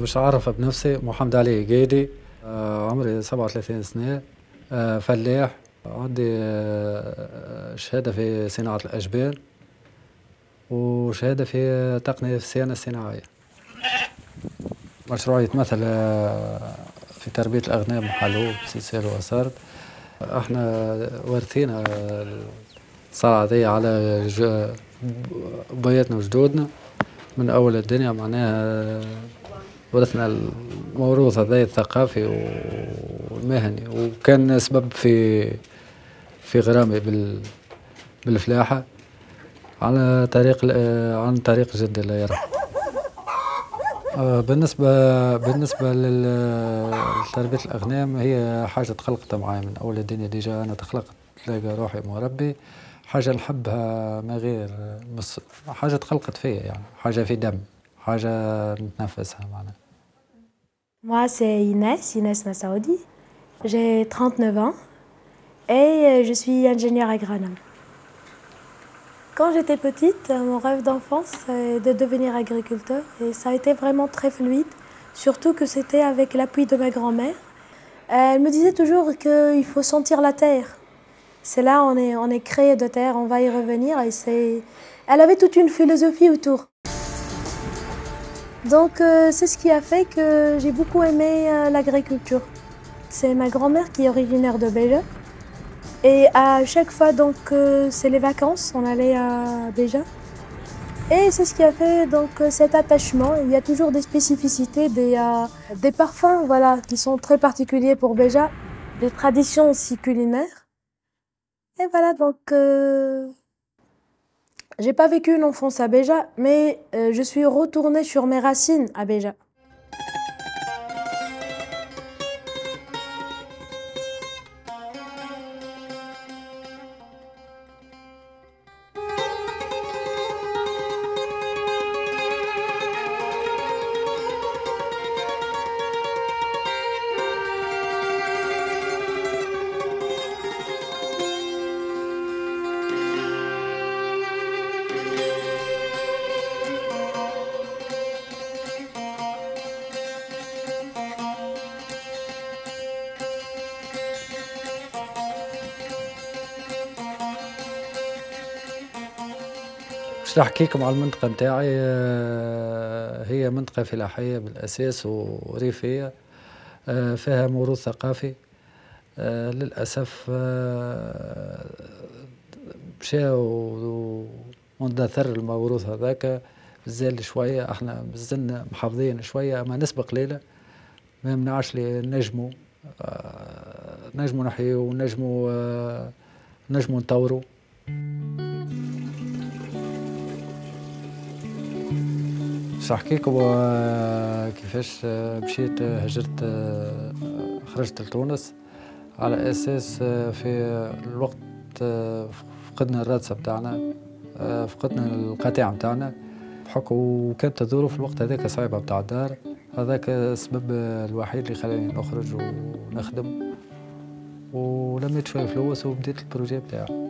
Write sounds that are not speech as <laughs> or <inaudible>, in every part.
باش أعرف بنفسي محمد علي قيدي. آه، عمري 37 سنة. آه، فلاح. عندي آه، شهادة في صناعة الأجبان وشهادة في تقنية في الصيانة الصناعية. مشروعي يتمثل في تربية الأغنام حلوب سلسال وسرد. إحنا ورثينا الصنعة دي على بياتنا وجدودنا. من أول الدنيا معناها ورثنا الموروث هذا الثقافي والمهني. وكان سبب في في غرامي بال بالفلاحة على طريق ال- عن طريق جدي الله يرحمه. آه، بالنسبة بالنسبة لتربية الأغنام هي حاجة تخلقت معايا من أول الدنيا. ديجا أنا تخلقت تلاقى روحي مربي حاجة نحبها ما غير حاجة تخلقت فيا يعني حاجة في دم. حاجة نتنفسها معناها Moi, c'est Inès, Inès Massaoudi. J'ai 39 ans et je suis ingénieure agronome. Quand j'étais petite, mon rêve d'enfance, c'est de devenir agriculteur et ça a été vraiment très fluide, surtout que c'était avec l'appui de ma grand-mère. Elle me disait toujours qu'il faut sentir la terre. C'est là on est, on est créé de terre, on va y revenir et c'est... Elle avait toute une philosophie autour. Donc euh, c'est ce qui a fait que j'ai beaucoup aimé euh, l'agriculture. C'est ma grand-mère qui est originaire de Béja. Et à chaque fois, donc, euh, c'est les vacances, on allait à Béja. Et c'est ce qui a fait donc euh, cet attachement. Il y a toujours des spécificités, des, euh, des parfums voilà, qui sont très particuliers pour Béja, des traditions aussi culinaires. Et voilà, donc j'ai pas vécu une enfance à Béja, mais euh, je suis retournée sur mes racines à Béja. باش نحكي لكم على المنطقة نتاعي آه، هي منطقة فلاحية بالأساس وريفية آه، فيها موروث ثقافي آه، للأسف مشاو واندثر الموروث هذاك بزال شوية إحنا بزلنا محافظين شوية أما نسبة قليلة ما منعش لي نجمو نجمو نحيو ونجمو نجمو نطورو. نحكيكم آه، كيفاش مشيت هجرت خرجت لتونس على أساس في الوقت فقدنا الرادسة بتاعنا فقدنا القطيع بتاعنا بحكم وكانت الظروف الوقت هذاك صعيبة بتاع الدار هذاك السبب الوحيد اللي خلاني نخرج ونخدم. ولميت شوية فلوس وبديت البروجي بتاعي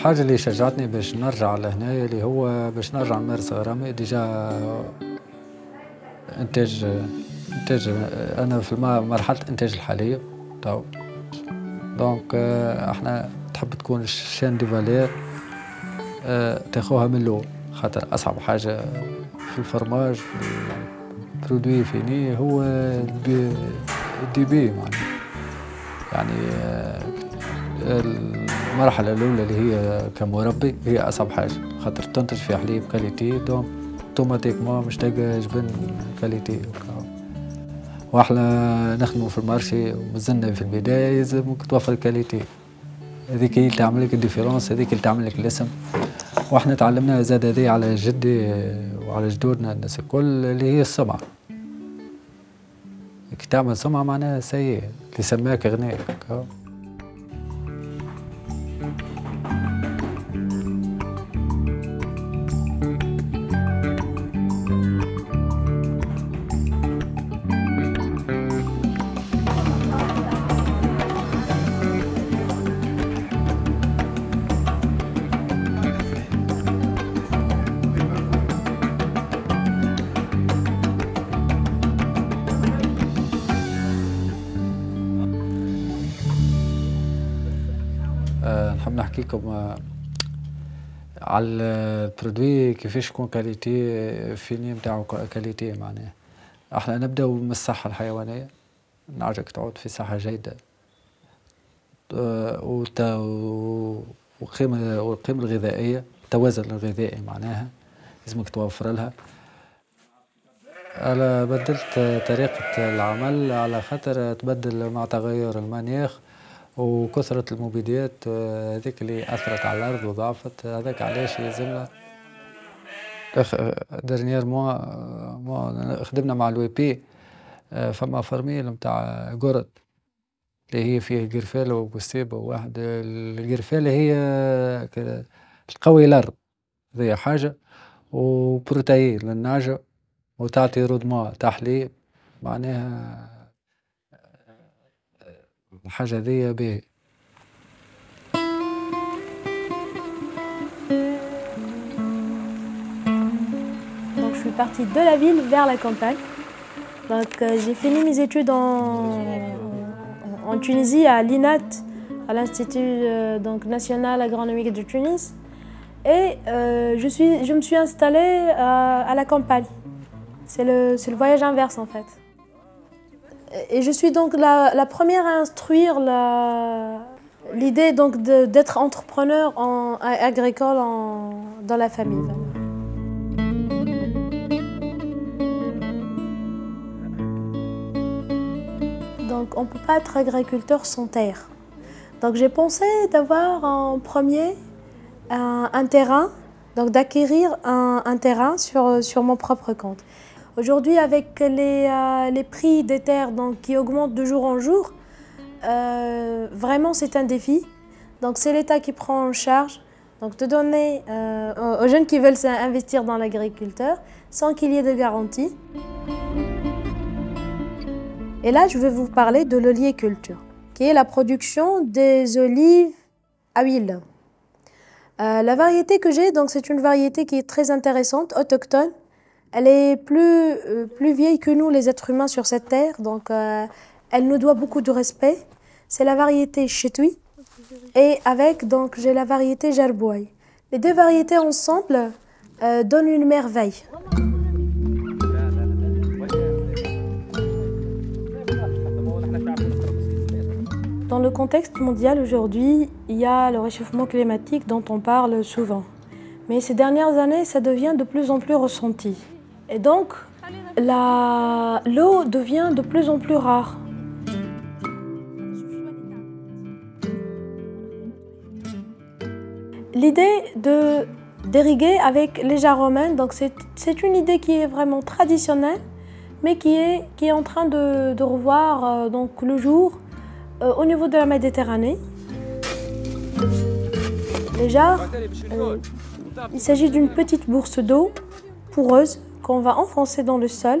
الحاجة اللي شجعتني باش نرجع لهنا اللي هو باش نرجع نمارس غرامي ديجا انتاج إنتاج أنا في مرحلة إنتاج الحليب تو. دونك آه، إحنا تحب تكون الشان دي فالير آه، تاخوها من الأول. خاطر أصعب حاجة في الفرماج في البرودوي فيني هو الدي بي يعني آه، المرحلة الأولى اللي هي كمربي هي أصعب حاجة. خاطر تنتج في حليب كاليتي دونك اوتوماتيكمون مش تلقى جبن كاليتي. وإحنا نخدموا في المارشي ومازلنا في البداية يلزمك توفر الكاليتي. هذيك هي اللي تعمل لك الديفيرونس هذيك اللي تعمل لك الاسم. وإحنا تعلمنا زاد هذه على جدي وعلى جدودنا الناس الكل اللي هي السمعة. كي تعمل سمعة معناها سيئة اللي سماك غناء نحب نحكي لكم آه، على البرودوي كيفاش يكون كاليتي فيني نتاعو كاليتي معناها. إحنا نبداو من الصحة الحيوانية نعجك تعود في صحة جيدة. آه، والقيمة والقيمة الغذائية التوازن الغذائي معناها لازمك توفر لها. أنا بدلت طريقة العمل على خاطر تبدل مع تغير المناخ وكثرة المبيدات آه، هذيك اللي أثرت على الأرض وضعفت هذاك علاش يلزمنا ديرنيير موا موا خدمنا مع الوي بي آه، فما فرميل نتاع قرد اللي هي فيه قرفالة وبستيبة وواحد القرفالة هي تقوي الأرض هذه حاجة وبروتين للنعجة وتعطي رودمون تحليب معناها الحاجة ذي باهي Donc je suis partie de la ville vers la campagne. Donc euh, j'ai fini mes études en, en Tunisie à l'INAT, à l'Institut euh, donc, national agronomique de Tunis. Et euh, je, suis, je me suis installée à, à la campagne. C'est le, le voyage inverse en fait. Et je suis donc la, la première à instruire l'idée donc d'être entrepreneur en, agricole en, dans la famille. Donc on ne peut pas être agriculteur sans terre. Donc j'ai pensé d'avoir en premier un, un terrain, donc d'acquérir un, un, terrain sur, sur mon propre compte. Aujourd'hui, avec les, euh, les, prix des terres donc, qui augmentent de jour en jour, euh, vraiment c'est un défi. Donc c'est l'État qui prend en charge donc, de donner euh, aux jeunes qui veulent investir dans l'agriculteur sans qu'il y ait de garantie. Et là, je vais vous parler de l'oliviculture, qui est la production des olives à huile. La variété que j'ai, c'est une variété qui est très intéressante, autochtone. Elle est plus, euh, plus vieille que nous, les êtres humains, sur cette terre, donc euh, elle nous doit beaucoup de respect. C'est la variété chetui et avec, donc, j'ai la variété gerbouaille. Les deux variétés ensemble euh, donnent une merveille. Dans le contexte mondial aujourd'hui, il y a le réchauffement climatique dont on parle souvent. Mais ces dernières années, ça devient de plus en plus ressenti. Et donc, l'eau devient de plus en plus rare. L'idée de d'irriguer avec les jarres romaines, donc c'est une idée qui est vraiment traditionnelle, mais qui est, qui est en train de, de revoir euh, donc, le jour euh, au niveau de la Méditerranée. Les jarres, euh, il s'agit d'une petite bourse d'eau poreuse qu'on va enfoncer dans le sol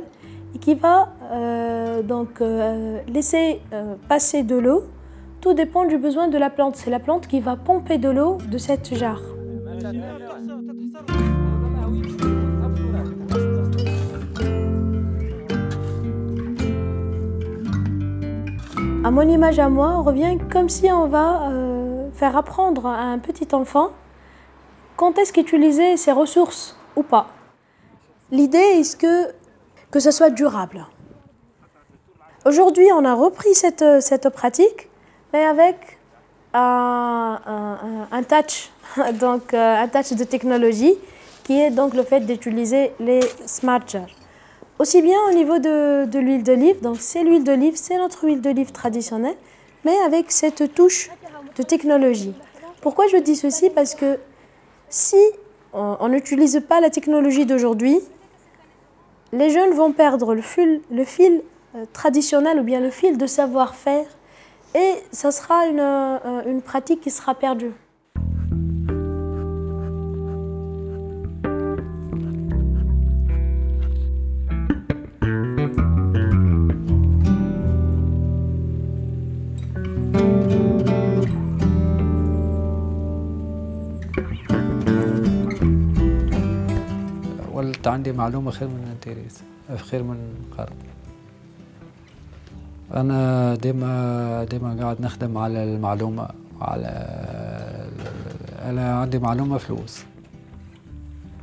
et qui va euh, donc euh, laisser euh, passer de l'eau. Tout dépend du besoin de la plante. C'est la plante qui va pomper de l'eau de cette jarre. À mon image à moi, on revient comme si on va faire apprendre à un petit enfant quand est-ce qu'utiliser ses ressources ou pas. L'idée est que, que ce soit durable? Aujourd'hui, on a repris cette, cette pratique, mais avec un, un, touch, <laughs> donc euh, un touch de technologie, qui est donc le fait d'utiliser les smart jars. Aussi bien au niveau de, de l'huile d'olive, donc c'est l'huile d'olive, c'est notre huile d'olive traditionnelle, mais avec cette touche de technologie. Pourquoi je dis ceci? Parce que si on n'utilise pas la technologie d'aujourd'hui, les jeunes vont perdre le fil, fil traditionnel ou bien le fil de savoir-faire et ça sera une, une pratique qui sera perdue. ولدت عندي معلومة خير من تيريز خير من قرض. أنا ديما ديما قاعد نخدم على المعلومة على أنا عندي معلومة فلوس.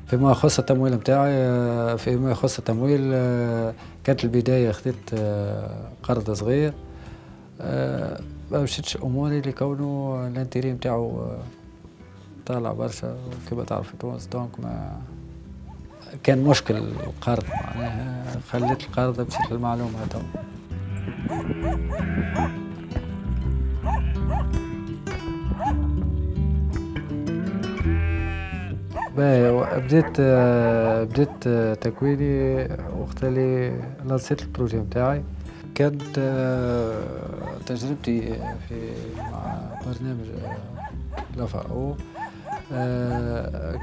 فيما يخص التمويل متاعي فيما يخص التمويل كانت البداية خذيت قرض صغير. ما مشيتش أموري لكونه الانتيري متاعو طالع برشا كما تعرف في تونس دونك ما كان مشكل القرض معناها خليت القرض مشيت للمعلومة تو بديت بديت تكويني وقت اللي لانسيت البروجي نتاعي كانت تجربتي في مع برنامج لافا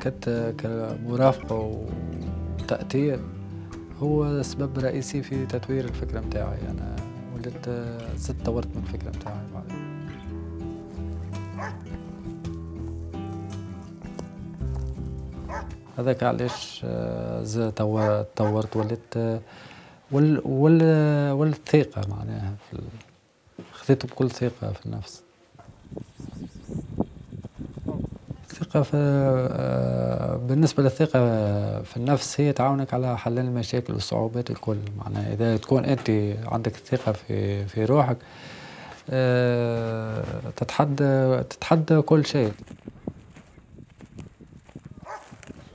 كانت كمرافقة وتأثير هو السبب الرئيسي في تطوير الفكرة متاعي. أنا ولدت زدت طورت من الفكرة متاعي. بعد هذاك علاش طورت ولدت وال وال والثقة معناها في خذيته بكل ثقة في النفس. الثقة في بالنسبة للثقة في النفس هي تعاونك على حل المشاكل والصعوبات الكل. معناها إذا تكون أنت عندك الثقة في في روحك تتحدى تتحدى كل شيء.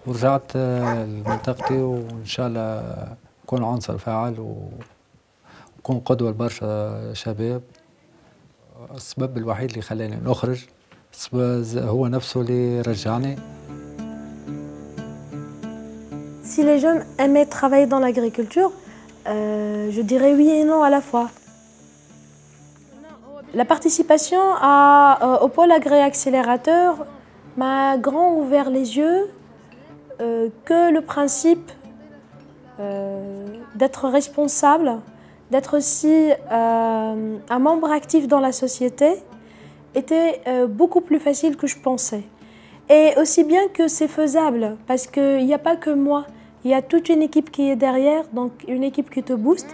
ورجعت لمنطقتي وإن شاء الله نكون عنصر فاعل ونكون قدوة لبرشا شباب. السبب الوحيد اللي خلاني نخرج هو نفسه اللي رجعني Si les jeunes aimaient travailler dans l'agriculture, euh, je dirais oui et non à la fois. La participation à, euh, au pôle agri-accélérateur m'a grand ouvert les yeux euh, que le principe d'être responsable, d'être aussi un membre actif dans la société était beaucoup plus facile que je pensais. Et aussi bien que c'est faisable, parce qu'il n'y a pas que moi, il y a toute une équipe qui est derrière, donc une équipe qui te booste.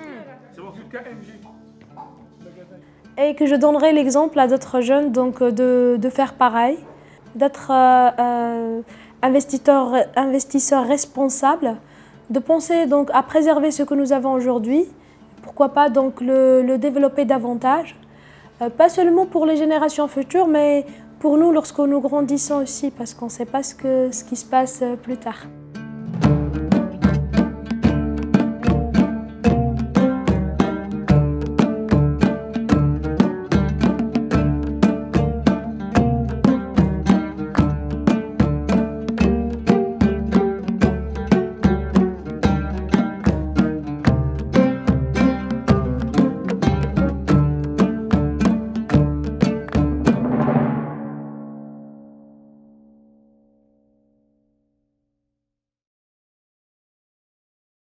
Et que je donnerai l'exemple à d'autres jeunes donc de, de faire pareil, d'être euh, euh, investisseur, investisseur responsable, de penser donc à préserver ce que nous avons aujourd'hui, pourquoi pas donc le, développer davantage, euh, pas seulement pour les générations futures, mais pour nous lorsque nous grandissons aussi, parce qu'on ne sait pas ce, que, ce qui se passe plus tard.